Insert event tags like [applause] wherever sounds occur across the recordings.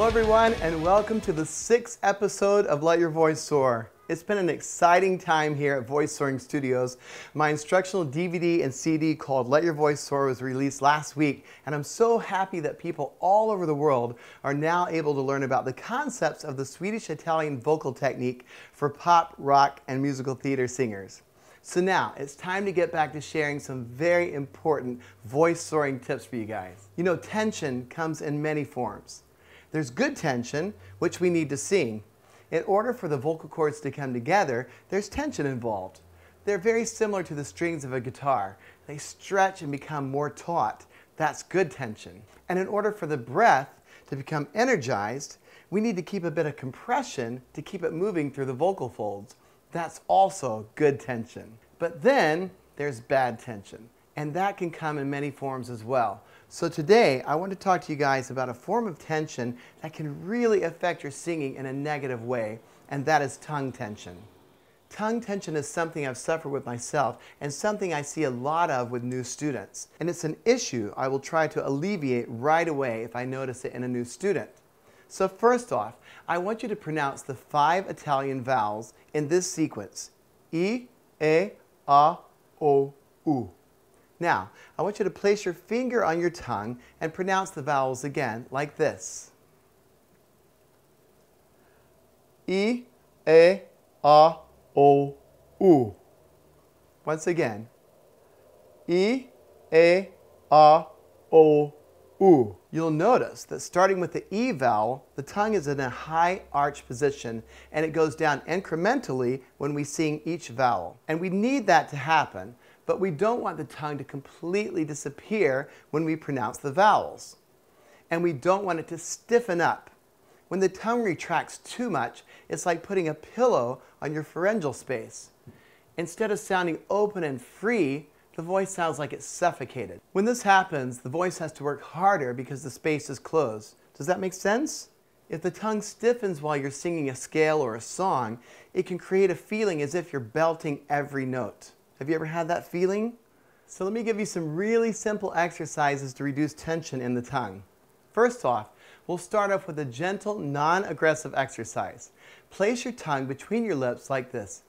Hello, everyone, and welcome to the sixth episode of Let Your Voice Soar. It's been an exciting time here at Voice Soaring Studios. My instructional DVD and CD called Let Your Voice Soar was released last week, and I'm so happy that people all over the world are now able to learn about the concepts of the Swedish Italian vocal technique for pop, rock, and musical theater singers. So now it's time to get back to sharing some very important voice soaring tips for you guys. You know, tension comes in many forms. There's good tension, which we need to sing. In order for the vocal cords to come together, there's tension involved. They're very similar to the strings of a guitar. They stretch and become more taut. That's good tension. And in order for the breath to become energized, we need to keep a bit of compression to keep it moving through the vocal folds. That's also good tension. But then there's bad tension, and that can come in many forms as well. So today, I want to talk to you guys about a form of tension that can really affect your singing in a negative way, and that is tongue tension. Tongue tension is something I've suffered with myself and something I see a lot of with new students. And it's an issue I will try to alleviate right away if I notice it in a new student. So first off, I want you to pronounce the five Italian vowels in this sequence. E, E, A, O, U. Now, I want you to place your finger on your tongue and pronounce the vowels again like this. E, E, A, O, U. Once again. E, E, A, O, U. You'll notice that starting with the E vowel, the tongue is in a high arch position and it goes down incrementally when we sing each vowel. And we need that to happen but we don't want the tongue to completely disappear when we pronounce the vowels. And we don't want it to stiffen up. When the tongue retracts too much, it's like putting a pillow on your pharyngeal space. Instead of sounding open and free, the voice sounds like it's suffocated. When this happens, the voice has to work harder because the space is closed. Does that make sense? If the tongue stiffens while you're singing a scale or a song, it can create a feeling as if you're belting every note. Have you ever had that feeling? So let me give you some really simple exercises to reduce tension in the tongue. First off, we'll start off with a gentle, non-aggressive exercise. Place your tongue between your lips like this.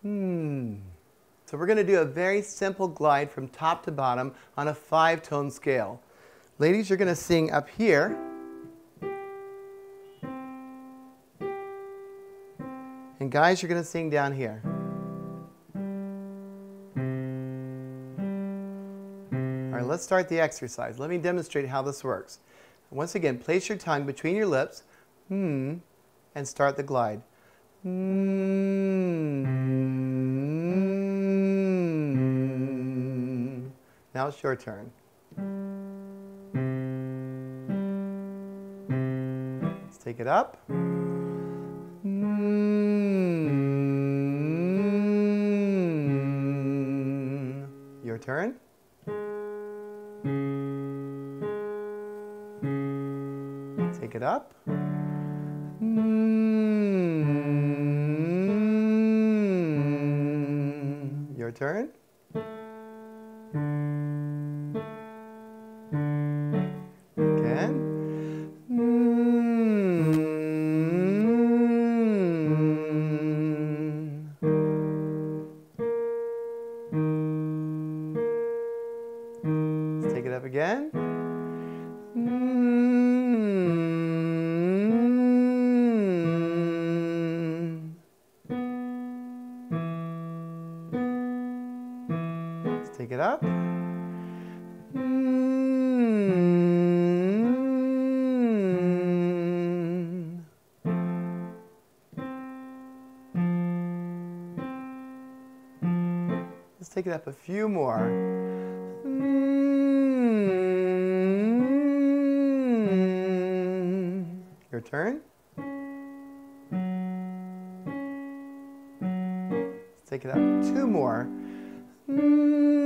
Hmm. So we're going to do a very simple glide from top to bottom on a five-tone scale. Ladies, you're going to sing up here. And guys, you're going to sing down here. Let's start the exercise. Let me demonstrate how this works. Once again, place your tongue between your lips, hmm, and start the glide. Hmm. Now it's your turn. Let's take it up. Your turn. It up. Mm. Your turn. Take it up. Mm. Let's take it up a few more. Mm. Your turn. Let's take it up two more. Your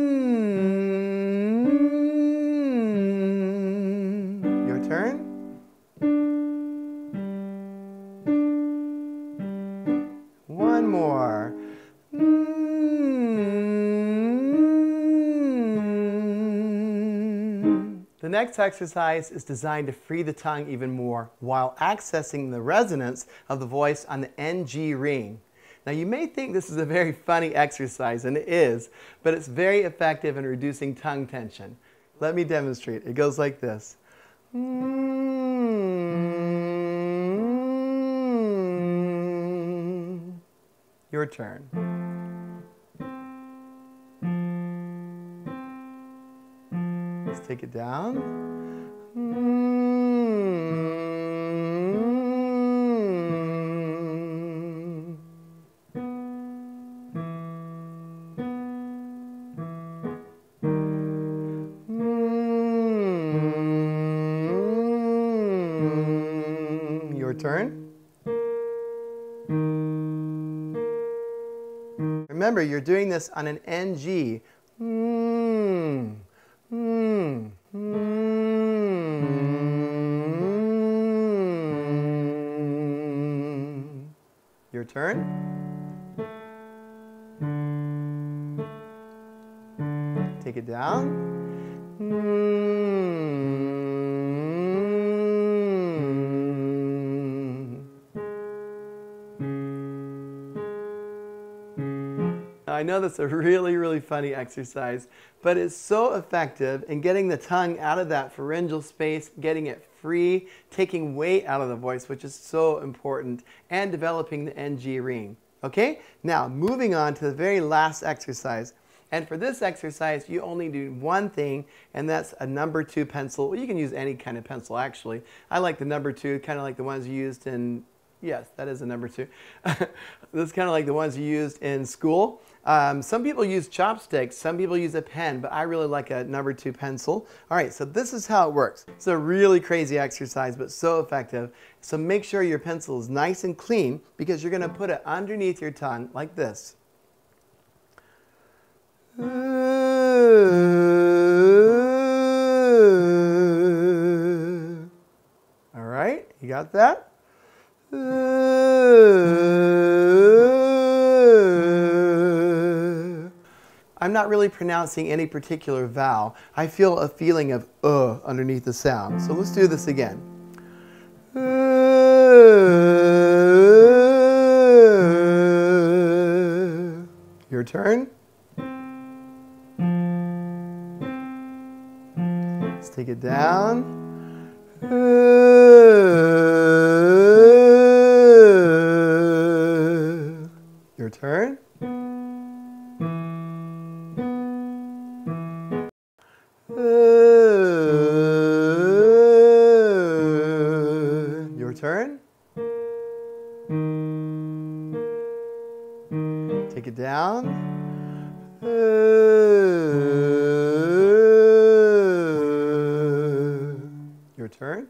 next exercise is designed to free the tongue even more while accessing the resonance of the voice on the NG ring. Now you may think this is a very funny exercise, and it is, but it's very effective in reducing tongue tension. Let me demonstrate. It goes like this. Mm. Your turn. Let's take it down. Mm. Your turn. Remember, you're doing this on an NG. Mm. Your turn. Take it down. Hmm. I know that's a really, really funny exercise, but it's so effective in getting the tongue out of that pharyngeal space, getting it free, taking weight out of the voice, which is so important, and developing the NG ring. Okay, now moving on to the very last exercise. And for this exercise, you only do one thing, and that's a number two pencil. Well, you can use any kind of pencil, actually. I like the number two, kind of like the ones used in Yes, that is a number two. [laughs] this is kind of like the ones you used in school. Um, some people use chopsticks, some people use a pen, but I really like a number two pencil. All right, so this is how it works. It's a really crazy exercise, but so effective. So make sure your pencil is nice and clean because you're gonna put it underneath your tongue like this. All right, you got that? I'm not really pronouncing any particular vowel. I feel a feeling of uh underneath the sound. So let's do this again. Your turn. Let's take it down. Turn.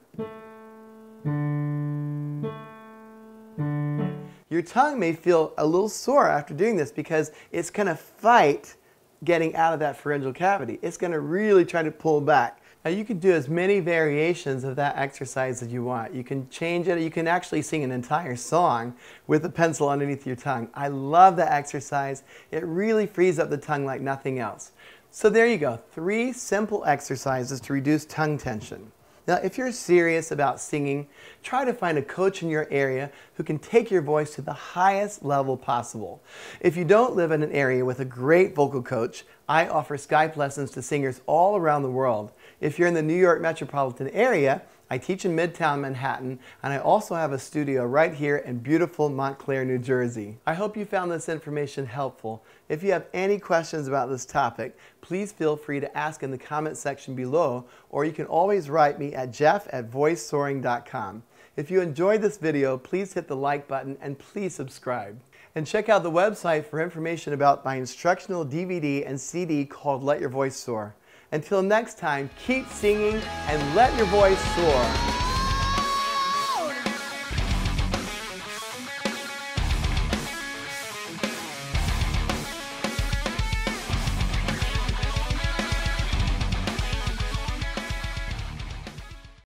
Your tongue may feel a little sore after doing this because it's going to fight getting out of that pharyngeal cavity. It's going to really try to pull back. Now you can do as many variations of that exercise as you want. You can change it. You can actually sing an entire song with a pencil underneath your tongue. I love that exercise. It really frees up the tongue like nothing else. So there you go. Three simple exercises to reduce tongue tension. Now, if you're serious about singing, try to find a coach in your area who can take your voice to the highest level possible. If you don't live in an area with a great vocal coach, I offer Skype lessons to singers all around the world. If you're in the New York metropolitan area, I teach in Midtown Manhattan, and I also have a studio right here in beautiful Montclair, New Jersey. I hope you found this information helpful. If you have any questions about this topic, please feel free to ask in the comment section below, or you can always write me at jeff at voicesoaring.com. If you enjoyed this video, please hit the like button and please subscribe. And check out the website for information about my instructional DVD and CD called Let Your Voice Soar. Until next time, keep singing and let your voice soar.